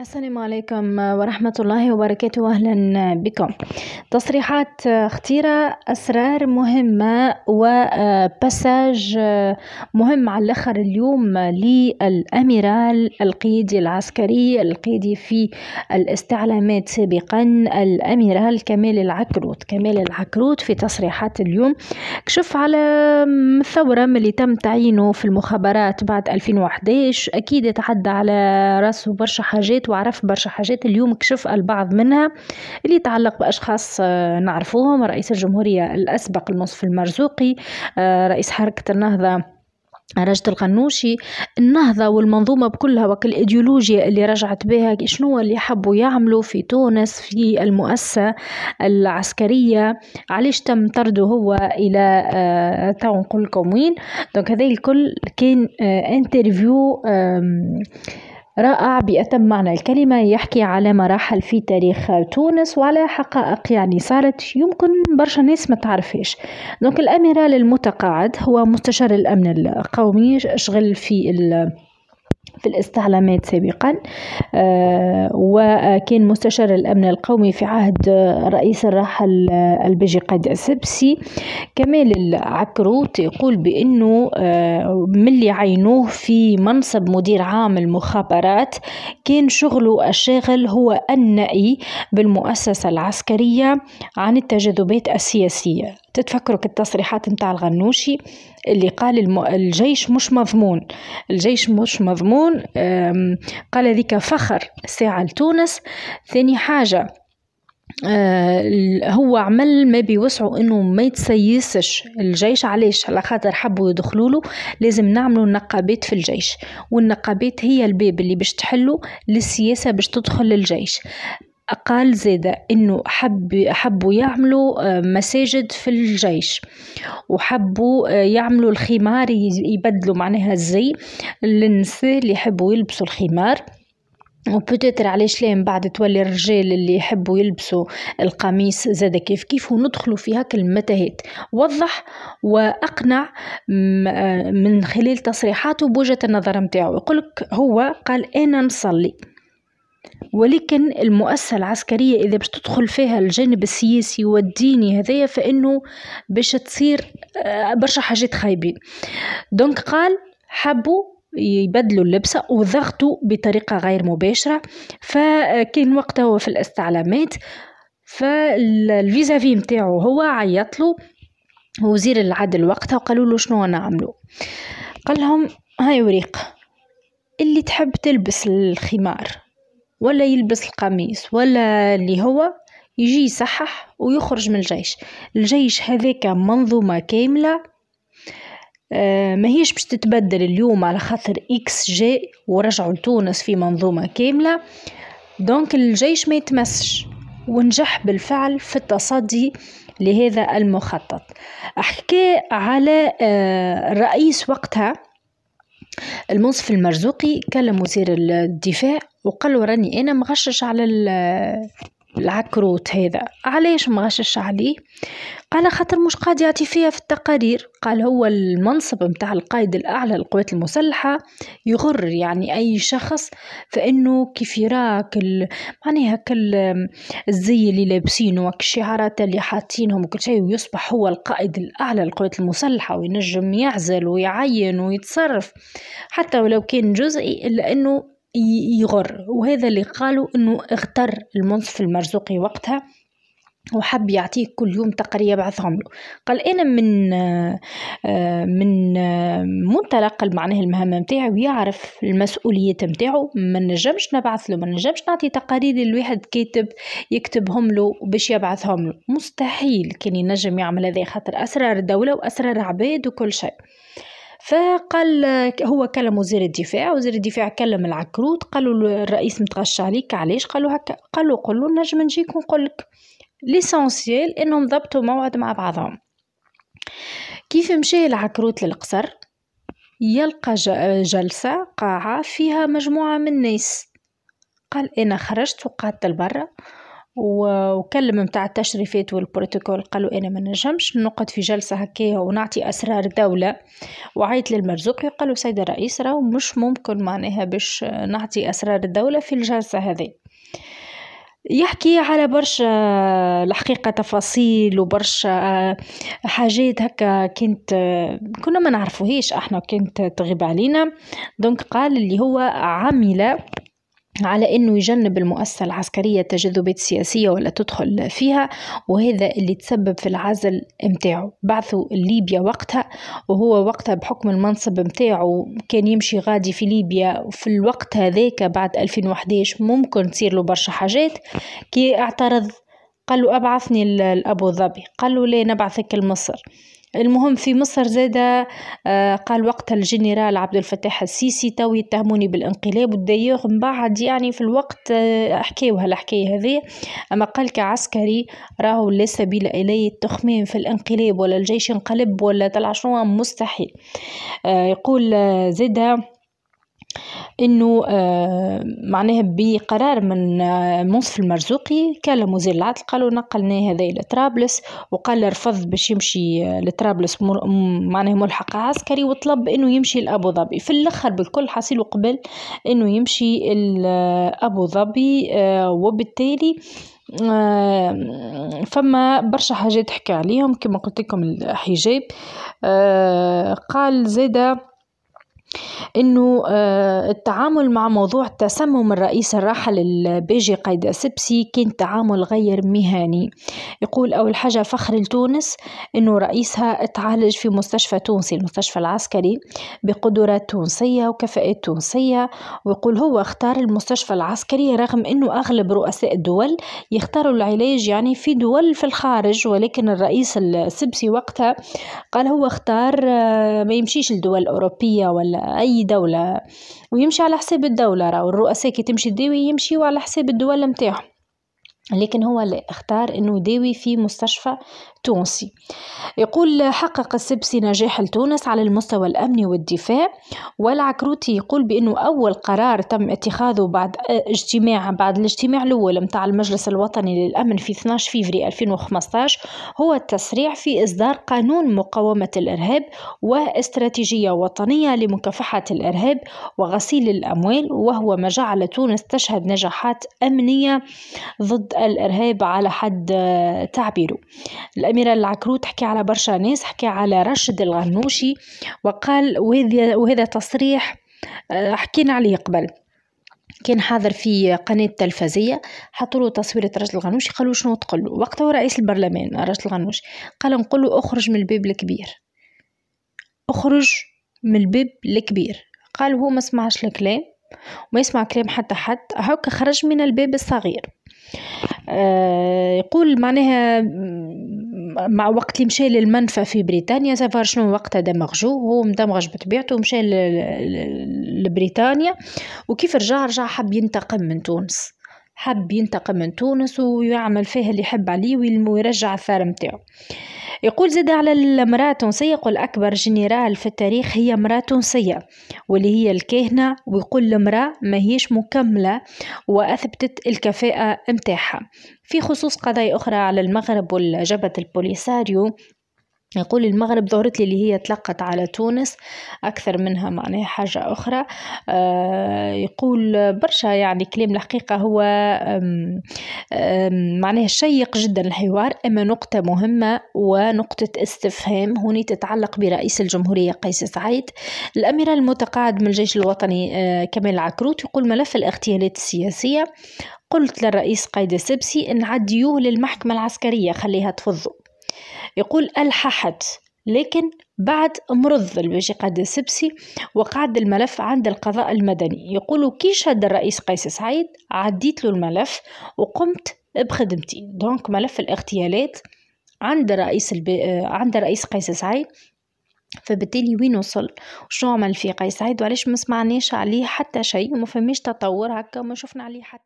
السلام عليكم ورحمة الله وبركاته. أهلا بكم. تصريحات خطيرة أسرار مهمة وبساج مهم على الآخر اليوم للأميرال القيدي العسكري القيدي في الاستعلامات سابقا الأميرال كمال العكروت. كمال العكروت في تصريحات اليوم. كشف على الثورة اللي تم تعيينه في المخابرات بعد 2011 أكيد تعدى على رأسه برشا حاجات وعرف برشا حاجات اليوم كشف البعض منها اللي يتعلق بأشخاص آه، نعرفوهم. رئيس الجمهورية الأسبق المصطفى المرزوقي آه، رئيس حركة النهضة رجد القنوشي النهضة والمنظومة بكلها وكالإيديولوجيا اللي رجعت بها شنو اللي حبوا يعملوا في تونس في المؤسسة العسكرية. علاش تم طرده هو إلى آه تو نقول لكم وين. donc هذا الكل كان آه interview آه رائع بأتم معنى الكلمة يحكي على مراحل في تاريخ تونس وعلى حقائق يعني صارت يمكن برشا ناس ما تعرفهاش. donc الأميرال المتقاعد هو مستشار الأمن القومي شغل في في الاستعلامات سابقا. آه، وكان مستشار الأمن القومي في عهد الرئيس الراحل البيجي قايد السبسي. كمال العكروت يقول بأنه آه، من اللي عينوه في منصب مدير عام المخابرات كان شغله الشاغل هو النأي بالمؤسسة العسكرية عن التجاذبات السياسية. تتفكروا كالتصريحات متاع الغنوشي اللي قال الجيش مش مضمون. الجيش مش مضمون قال ذيك فخر ساعة لتونس. ثاني حاجة آه هو عمل ما بيوسعوا إنه ما يتسيسش الجيش. علاش؟ على خاطر حبوا يدخلوا له. لازم نعملوا نقابات في الجيش. والنقابات هي الباب اللي باش تحلوا للسياسة باش تدخل للجيش. قال زيدا إنه حب حبوا يعملوا آه، مساجد في الجيش وحبوا آه، يعملوا الخمار يبدلوا معناها الزي للنساء اللي يحبوا يلبسوا الخمار. وبوتيتر علاش لا من بعد تولي الرجال اللي يحبوا يلبسوا القميص زاد كيف كيف وندخلوا في هاك المتاهات وضح وأقنع آه، من خلال تصريحاته بوجهة النظر نتاعو يقولك هو قال أنا نصلي. ولكن المؤسسة العسكرية إذا باش تدخل فيها الجانب السياسي والديني هذايا فإنه باش تصير آه، برشا حاجات خايبين. donc قال حبوا يبدلوا اللبسة وضغطوا بطريقة غير مباشرة. فكان وقتها هو في الاستعلامات فال vis-à-vis متاعو هو عيط له وزير العدل وقتها وقالوا له شنو نعملوا قال لهم هاي وريق اللي تحب تلبس الخمار. ولا يلبس القميص ولا اللي هو يجي يصحح ويخرج من الجيش. الجيش هذاك منظومة كاملة آه ما هيش باش تتبدل اليوم على خاطر X جاء ورجعوا لتونس في منظومة كاملة. donc الجيش ما يتمسش. ونجح بالفعل في التصدي لهذا المخطط. حكى على آه الرئيس وقتها المنصف المرزوقي كلم وزير الدفاع وقال راني أنا مغشش على العكروت هذا. علاش مغشش عليه؟ قال خاطر مش قاعد يعطي فيها في التقارير. قال هو المنصب متاع القائد الأعلى للقوات المسلحة يغر يعني أي شخص فإنه كيف يراك معناها كل الزي اللي لابسينه والشعارات اللي حاطينهم وكل شيء ويصبح هو القائد الأعلى للقوات المسلحة وينجم يعزل ويعين ويتصرف. حتى ولو كان جزئي إلا إنه يغر. وهذا اللي قالوا إنه اغتر المنصف المرزوقي وقتها وحب يعطيه كل يوم تقرية يبعثهم له قال أنا من من منطلق معناه المهمة متاعي ويعرف المسؤوليات متاعه. ما نجمش نبعث له ما نجمش نعطي تقارير الواحد كاتب يكتبهم له باش يبعثهم له مستحيل كان ينجم يعمل هذا خاطر أسرار الدولة وأسرار عباد وكل شيء. فقال هو كلم وزير الدفاع وزير الدفاع كلم العكروت قالوا الرئيس متغشى عليك علاش؟ قالوا هكا قالوا قول له نجم نجيك ونقول لك ليسونسيال إنهم ضبطوا موعد مع بعضهم. كيف مشى العكروت للقصر؟ يلقى جلسة قاعة فيها مجموعة من الناس. قال أنا خرجت وقعدت لبرا. وكلم متاع التشريفات والبروتوكول قالوا أنا ما نجمش نقعد في جلسة هكايا ونعطي أسرار دولة. وعيط للمرزوقي قالوا سيد الرئيس راهو مش ممكن معناها باش نعطي أسرار الدولة في الجلسة هذه يحكي على برشا الحقيقة تفاصيل وبرشا حاجات هكا كنت كنا ما نعرفوهاش إحنا كنت تغيب علينا. دونك قال اللي هو عمل على إنه يجنب المؤسسة العسكرية التجاذبات السياسية ولا تدخل فيها وهذا اللي تسبب في العزل متاعه. بعثوا ليبيا وقتها وهو وقتها بحكم المنصب متاعه كان يمشي غادي في ليبيا. في الوقت هذاك بعد 2011 ممكن تصير له برشا حاجات. كي اعترض قال له أبعثني لأبو ظبي. قال له ليه نبعثك لمصر. المهم في مصر زاد آه، قال وقتها الجنرال عبد الفتاح السيسي تو يتهموني بالانقلاب والديوغ من بعد يعني في الوقت آه، حكاو هالحكاية هذه. أما قال كعسكري راهو لا سبيل إليه التخمين في الانقلاب ولا الجيش انقلب ولا طلع شنو مستحيل. آه، يقول زاد إنه آه، معناها بقرار من آه، منصف المرزوقي كلم وزير العدل قالوا نقلناه هذا إلى طرابلس وقال رفض باش يمشي آه، لطرابلس معناها ملحق عسكري وطلب إنه يمشي لأبو ظبي. في الأخر بالكل حصيله قبل إنه يمشي لابو ظبي وبالتالي فما برشا حاجات حكى عليهم. كما قلت لكم الحجاب قال زاده إنه آه، التعامل مع موضوع تسمم الرئيس الراحل البيجي قيد سبسي كان تعامل غير مهني. يقول أول حاجة فخر لتونس إنه رئيسها تعالج في مستشفى تونسي المستشفى العسكري بقدرات تونسية وكفاءات تونسية. ويقول هو اختار المستشفى العسكري رغم إنه أغلب رؤساء الدول يختاروا العلاج يعني في دول في الخارج. ولكن الرئيس السبسي وقتها قال هو اختار آه، ما يمشيش لدول أوروبية ولا أي دولة ويمشي على حساب الدولة راهو الرؤساء كي تمشي تداوي يمشيو على حساب الدول متاعهم لكن هو اللي اختار إنه يداوي في مستشفى تونسي. يقول حقق السبسي نجاح لتونس على المستوى الأمني والدفاع والعكروتي يقول بأنه أول قرار تم اتخاذه بعد اجتماع بعد الاجتماع الأول متاع المجلس الوطني للأمن في 12 فيفري 2015 هو التسريع في إصدار قانون مقاومة الإرهاب واستراتيجية وطنية لمكافحة الإرهاب وغسيل الأموال وهو ما جعل تونس تشهد نجاحات أمنية ضد الإرهاب على حد تعبيره. الأميرة العكروت حكى على برشا ناس حكى على رشد الغنوشي وقال وهذا, وهذا تصريح آه، حكينا عليه قبل. كان حاضر في قناة تلفزية حطوا له تصويرة رجل الغنوشي قالوا شنو تقول؟ له وقتها رئيس البرلمان رجل الغنوشي قال نقول له اخرج من الباب الكبير. اخرج من الباب الكبير. قال هو ما سمعش الكلام وما يسمع كلام حتى حد هكا خرج من الباب الصغير. يقول معناها مع وقت اللي مشى للمنفى في بريطانيا سافر شنو وقتها دمغجو هو مدمغج بطبيعته ومشى لبريطانيا. وكيف رجع؟ رجع حب ينتقم من تونس. حب ينتقم من تونس ويعمل فيها اللي يحب عليه ويرجع الثار متاعو. يقول زاد على المرأة التونسية يقول أكبر جنرال في التاريخ هي امرأة تونسية واللي هي الكاهنة ويقول المرأة ما هيش مكملة وأثبتت الكفاءة متاعها في خصوص قضايا أخرى على المغرب والجبهة البوليساريو يقول المغرب ظهرت لي اللي هي تلقت على تونس أكثر منها معناها حاجة أخرى. آه يقول برشا يعني كلام الحقيقة هو معناها شيق جدا الحوار أما نقطة مهمة ونقطة استفهام. هوني تتعلق برئيس الجمهورية قيس سعيد. الأميرة المتقاعد من الجيش الوطني آه كمال العكروت يقول ملف الاغتيالات السياسية. قلت للرئيس قيد السبسي إن عديوه للمحكمة العسكرية خليها تفضوا يقول ألححت لكن بعد مرض الباجي قايد السبسي وقعد الملف عند القضاء المدني. يقول كي شد الرئيس قيس سعيد؟ عديت له الملف وقمت بخدمتي. donc ملف الاغتيالات عند رئيس الب... عند رئيس قيس سعيد. فبالتالي وين وصل؟ وشو عمل في قيس سعيد؟ وعلاش ما سمعناش عليه حتى شيء؟ وما فماش تطور هكا وما شفنا عليه حتى